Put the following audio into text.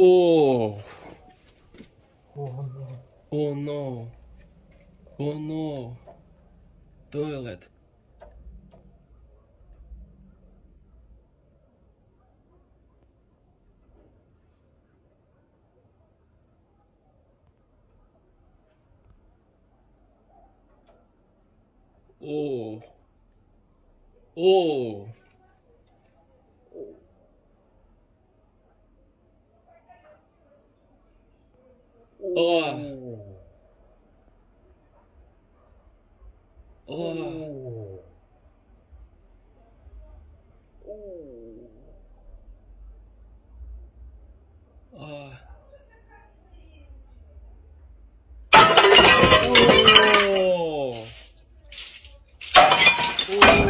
Oh, Oh no. oh no. Oh no. Toilet. Oh. Oh. 어. 어. 아. 오. 오.